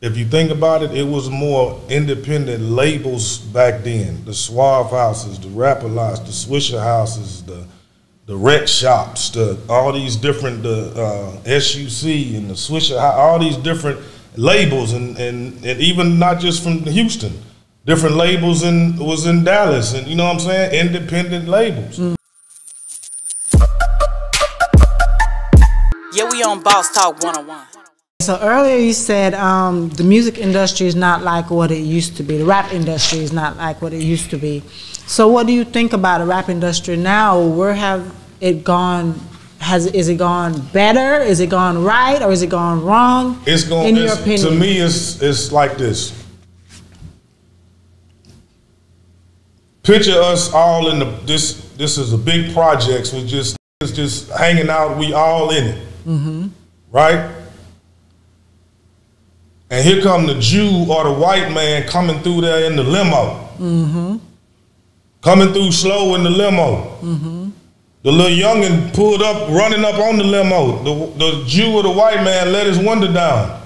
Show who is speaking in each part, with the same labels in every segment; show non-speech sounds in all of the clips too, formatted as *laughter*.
Speaker 1: if you think about it, it was more independent labels back then. The Suave houses, the Rap-A-Lots, the Swisha Houses, the the Wreck Shops, the all these different the uh, SUC and the Swisha, all these different labels, and, and and even not just from Houston, different labels in was in Dallas, and you know what I'm saying, independent labels. Mm.
Speaker 2: Yeah, we on Boss Talk 101.
Speaker 3: So earlier you said um, the music industry is not like what it used to be. The rap industry is not like what it used to be. So what do you think about the rap industry now? Where have it gone? Has is it gone better? Is it gone right, or is it gone wrong?
Speaker 1: It's going. In your opinion, to me, it's it's like this. Picture us all in the this. This is a big project. So just it's just hanging out. We all in it, mm-hmm. right? And here come the Jew or the white man coming through there in the limo. Mm-hmm. Coming through slow in the limo. Mm-hmm. The little youngin pulled up, running up on the limo. The, the Jew or the white man let his window down.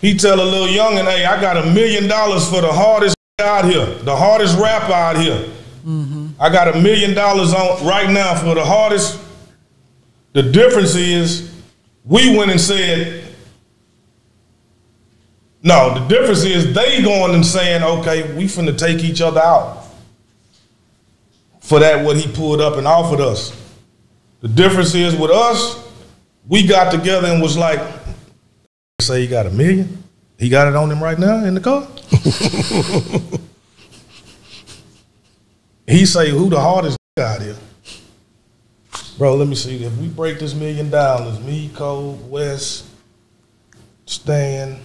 Speaker 1: He tell a little youngin, hey, I got a million dollars for the hardest out here, the hardest rapper out here. Mm-hmm. I got a million dollars on right now for the hardest. The difference is we went and said, no, the difference is they going and saying, okay, we finna take each other out for that what he pulled up and offered us. The difference is with us, we got together and was like, say he got a million. He got it on him right now in the car. *laughs* he say, who the hardest out here? Bro, let me see. If we break this million down, it's me, Cole, Wes, Stan,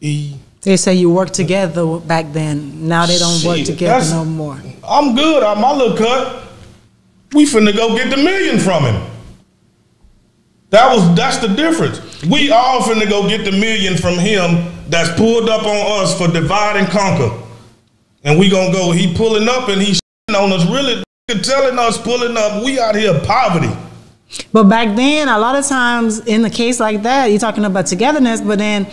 Speaker 1: E.
Speaker 3: They say you worked together back then. Now they don't Shit, work together no more.
Speaker 1: I'm good I'm on my little cut. We finna go get the million from him. That was that's the difference. We all finna go get the million from him that's pulled up on us for divide and conquer. And we gonna go, he pulling up and he's on us really telling us pulling up, we out here poverty.
Speaker 3: But back then, a lot of times in a case like that, you're talking about togetherness, but then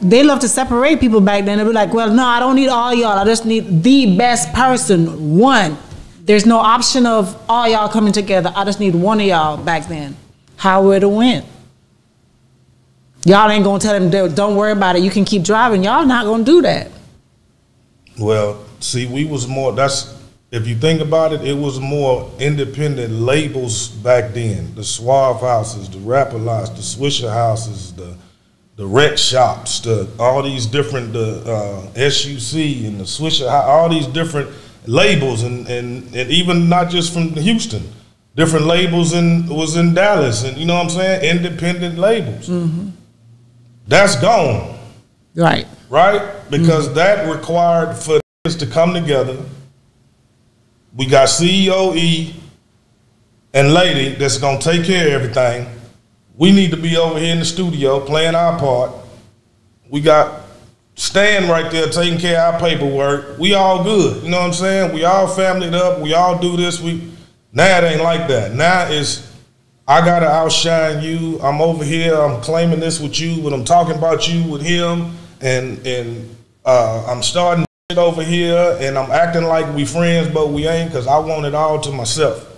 Speaker 3: they love to separate people back then. They'd be like, well, no, I don't need all y'all. I just need the best person, one. There's no option of all y'all coming together. I just need one of y'all back then. How would it went? Y'all ain't gonna tell them, don't worry about it. You can keep driving. Y'all not gonna do that.
Speaker 1: Well, see, we was more. That's if you think about it, it was more independent labels back then. The Suave houses, the Rap-A-Lots, the Swisha Houses, the the Wreck Shops, the all these different the uh, SUC and the Swisha, all these different labels, and, and and even not just from Houston, different labels in was in Dallas, and you know what I'm saying, independent labels. Mm-hmm. That's gone.
Speaker 3: Right.
Speaker 1: Right, because mm-hmm. that required for us to come together. We got CEO E and Lady that's gonna take care of everything we need to be over here in the studio playing our part. We got Stan right there taking care of our paperwork. We all good. You know what I'm saying? We all familyed up. We all do this. We now it ain't like that. Now it's I gotta outshine you. I'm over here. I'm claiming this with you, but I'm talking about you with him, and and uh, I'm starting over here, and I'm acting like we friends, but we ain't, cause I want it all to myself.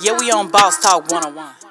Speaker 2: Yeah, we on Boss Talk 101.